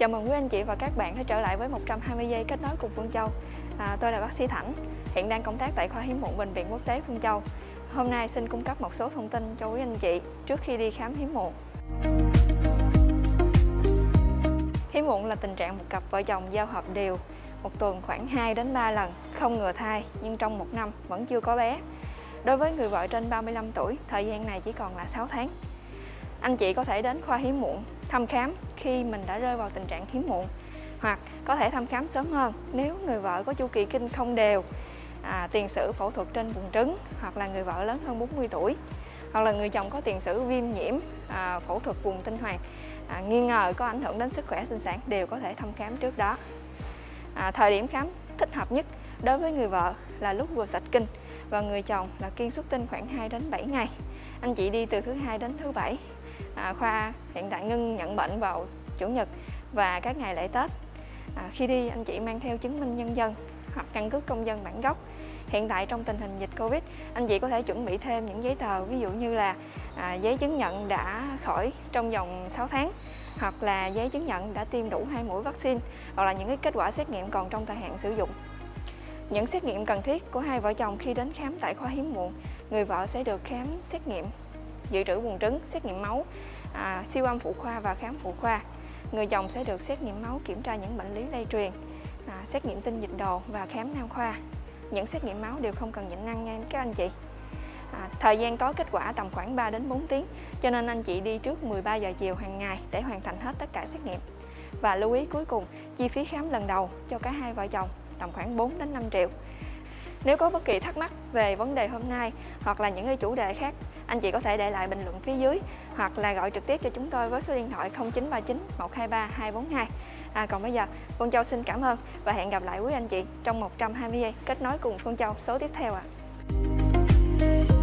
Chào mừng quý anh chị và các bạn đã trở lại với 120 giây kết nối cùng Phương Châu. À, tôi là bác sĩ Thảnh, hiện đang công tác tại khoa hiếm muộn bệnh viện quốc tế Phương Châu. Hôm nay xin cung cấp một số thông tin cho quý anh chị trước khi đi khám hiếm muộn. Hiếm muộn là tình trạng một cặp vợ chồng giao hợp đều một tuần khoảng 2 đến 3 lần, không ngừa thai nhưng trong một năm vẫn chưa có bé. Đối với người vợ trên 35 tuổi, thời gian này chỉ còn là 6 tháng. Anh chị có thể đến khoa hiếm muộn thăm khám khi mình đã rơi vào tình trạng hiếm muộn hoặc có thể thăm khám sớm hơn nếu người vợ có chu kỳ kinh không đều à, tiền sử phẫu thuật trên buồng trứng hoặc là người vợ lớn hơn 40 tuổi hoặc là người chồng có tiền sử viêm nhiễm à, phẫu thuật vùng tinh hoàn à, nghi ngờ có ảnh hưởng đến sức khỏe sinh sản đều có thể thăm khám trước đó. À, thời điểm khám thích hợp nhất đối với người vợ là lúc vừa sạch kinh và người chồng là kiên xuất tinh khoảng 2 đến 7 ngày. Anh chị đi từ thứ hai đến thứ bảy à, khoa hiện tại ngưng nhận bệnh vào chủ nhật và các ngày lễ tết. À, khi đi anh chị mang theo chứng minh nhân dân hoặc căn cước công dân bản gốc. Hiện tại trong tình hình dịch covid anh chị có thể chuẩn bị thêm những giấy tờ ví dụ như là à, giấy chứng nhận đã khỏi trong vòng 6 tháng hoặc là giấy chứng nhận đã tiêm đủ hai mũi vaccine hoặc là những cái kết quả xét nghiệm còn trong thời hạn sử dụng. Những xét nghiệm cần thiết của hai vợ chồng khi đến khám tại khoa hiếm muộn người vợ sẽ được khám xét nghiệm dự trữ buồng trứng, xét nghiệm máu, à, siêu âm phụ khoa và khám phụ khoa. Người chồng sẽ được xét nghiệm máu kiểm tra những bệnh lý lây truyền, à, xét nghiệm tinh dịch đồ và khám nam khoa. Những xét nghiệm máu đều không cần nhịn ăn nha các anh chị. À, thời gian có kết quả tầm khoảng 3 đến 4 tiếng, cho nên anh chị đi trước 13 giờ chiều hàng ngày để hoàn thành hết tất cả xét nghiệm. Và lưu ý cuối cùng, chi phí khám lần đầu cho cả hai vợ chồng tầm khoảng 4 đến 5 triệu. Nếu có bất kỳ thắc mắc về vấn đề hôm nay hoặc là những cái chủ đề khác, anh chị có thể để lại bình luận phía dưới hoặc là gọi trực tiếp cho chúng tôi với số điện thoại 0939 123 242. À, còn bây giờ, Phương Châu xin cảm ơn và hẹn gặp lại quý anh chị trong 120 giây kết nối cùng Phương Châu số tiếp theo ạ. À.